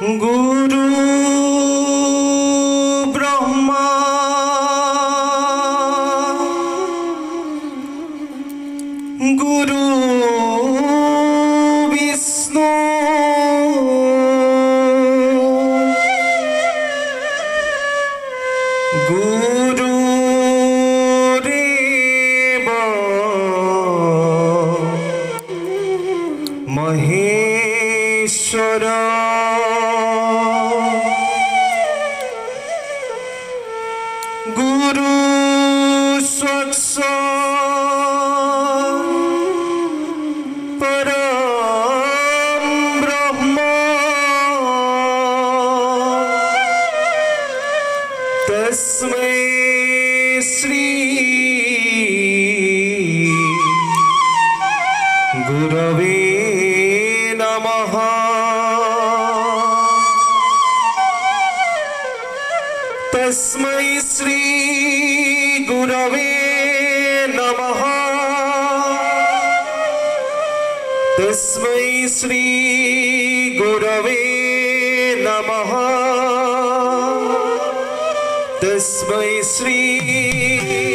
Guru Sri Gurave Namaha. Tasmai Sri Gurave Namaha. Tasmai Sri Gurave Namaha blissfully sweet.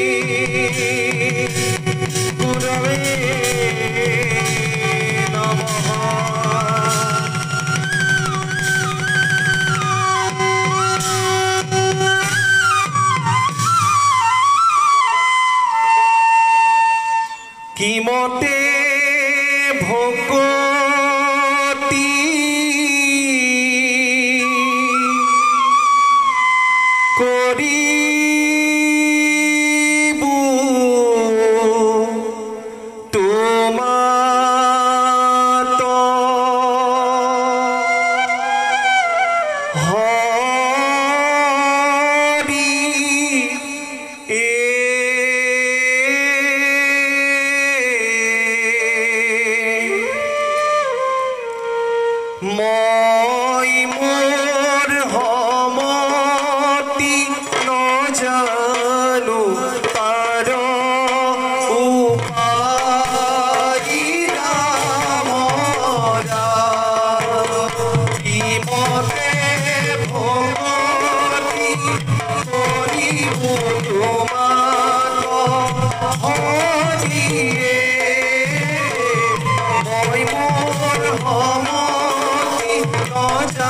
অমতি Raza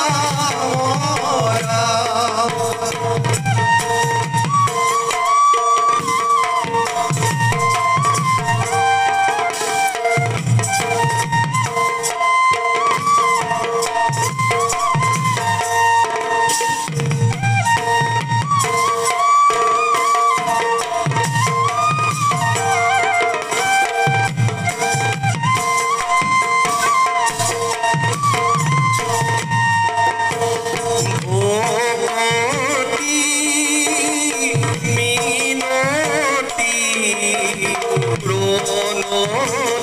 Oh, oh,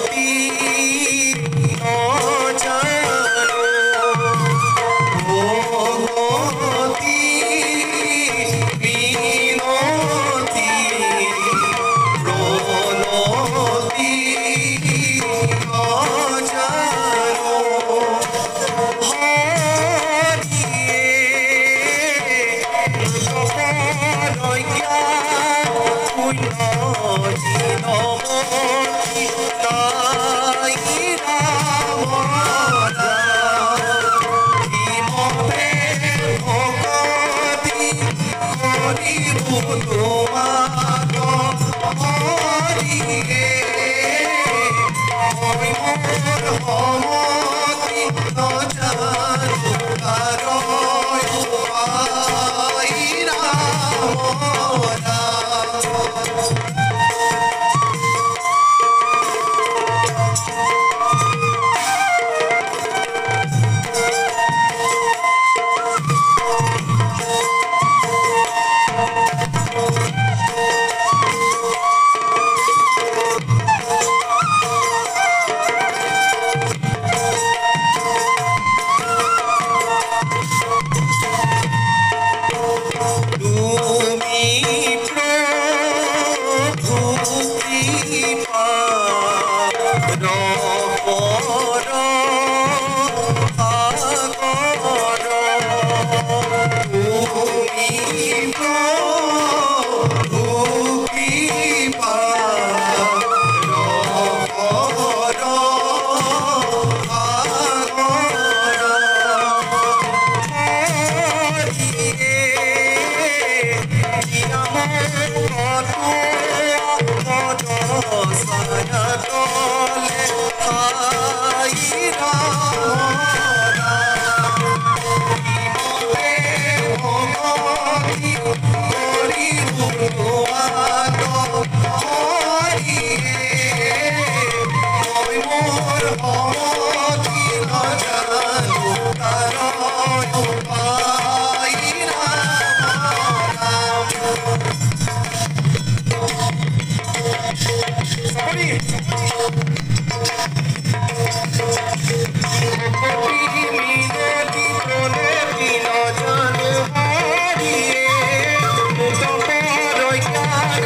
Oh,